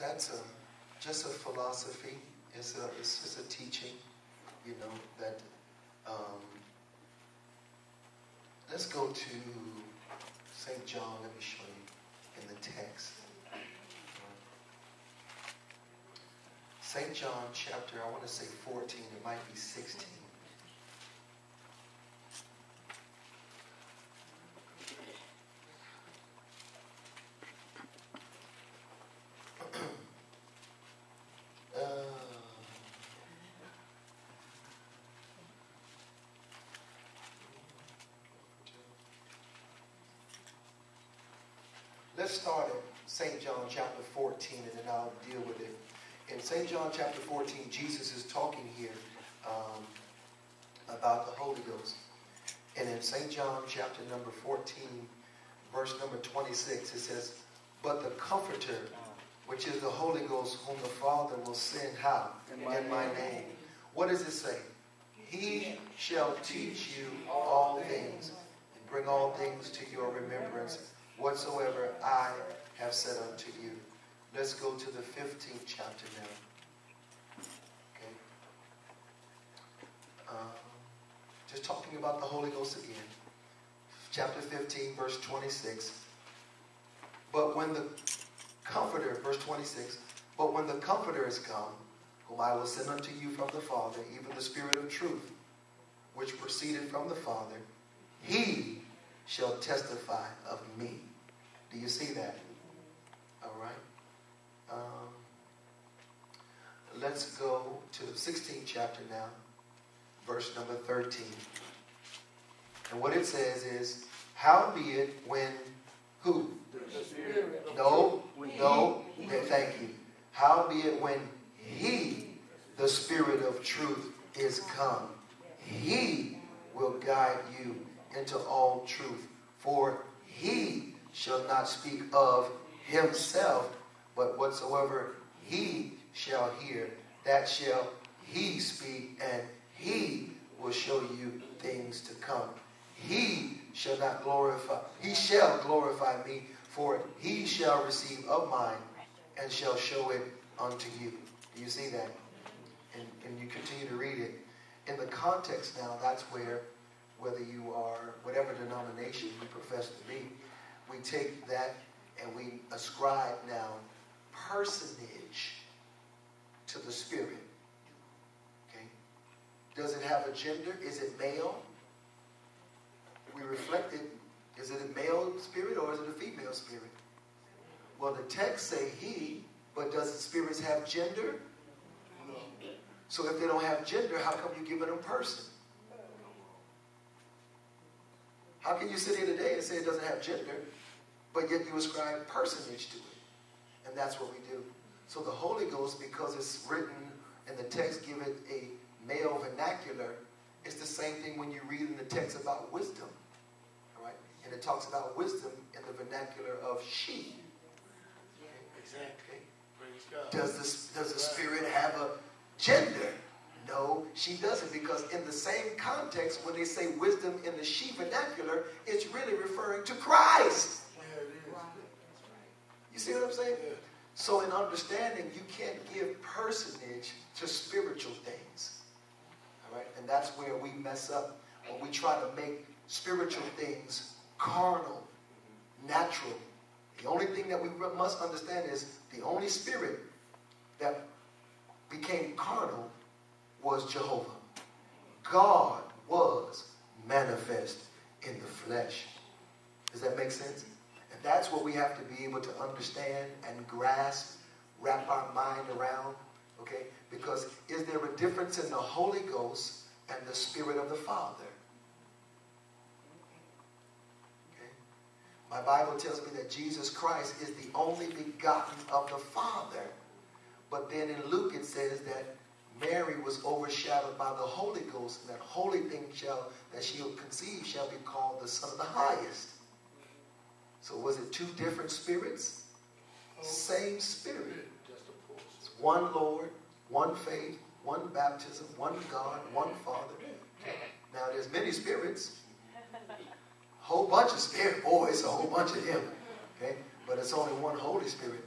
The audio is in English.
that's a, just a philosophy. It's, a, it's just a teaching, you know, that um, let's go to St. John. Let me show you in the text. St. John chapter, I want to say 14, it might be 16. Uh, Let's start at St. John chapter 14 and then I'll deal with it. In St. John chapter 14, Jesus is talking here um, about the Holy Ghost. And in St. John chapter number 14, verse number 26, it says, But the Comforter, which is the Holy Ghost, whom the Father will send how? In my, In my name. What does it say? He shall teach you all things and bring all things to your remembrance whatsoever I have said unto you. Let's go to the 15th chapter now. Okay. Um, just talking about the Holy Ghost again. Chapter 15, verse 26. But when the Comforter, verse 26, but when the Comforter is come, whom I will send unto you from the Father, even the Spirit of truth, which proceeded from the Father, he shall testify of me. Do you see that? All right. Um, let's go to the 16th chapter now, verse number 13. And what it says is, Howbeit when who? No, no, thank you. Howbeit when he, the Spirit of truth, is come, he will guide you into all truth. For he shall not speak of himself, but whatsoever he shall hear, that shall he speak, and he will show you things to come. He shall not glorify, he shall glorify me, for he shall receive of mine and shall show it unto you. Do you see that? And, and you continue to read it. In the context now, that's where, whether you are whatever denomination you profess to be, we take that and we ascribe now personage to the spirit. Okay? Does it have a gender? Is it male? We reflect it. Is it a male spirit or is it a female spirit? Well, the text say he, but does the spirits have gender? So if they don't have gender, how come you give it a person? How can you sit here today and say it doesn't have gender, but yet you ascribe personage to it? And that's what we do. So the Holy Ghost, because it's written and the text give it a male vernacular, it's the same thing when you read in the text about wisdom. All right? And it talks about wisdom in the vernacular of she. Exactly. Does the, does the spirit have a gender? No, she doesn't because in the same context, when they say wisdom in the she vernacular, it's really referring to Christ. You see what I'm saying? So in understanding, you can't give personage to spiritual things. All right? And that's where we mess up when we try to make spiritual things carnal, natural. The only thing that we must understand is the only spirit that became carnal was Jehovah. God was manifest in the flesh. Does that make sense? And that's what we have to be able to understand and grasp, wrap our mind around. Okay? Because is there a difference in the Holy Ghost and the Spirit of the Father? Okay? My Bible tells me that Jesus Christ is the only begotten of the Father. But then in Luke it says that Mary was overshadowed by the Holy Ghost, and that holy thing shall that she'll conceive shall be called the Son of the Highest. So was it two different spirits? Same spirit. One Lord, one faith, one baptism, one God, one Father. Now there's many spirits. Whole bunch of spirit. Boy, it's a whole bunch of him. Okay? But it's only one Holy Spirit.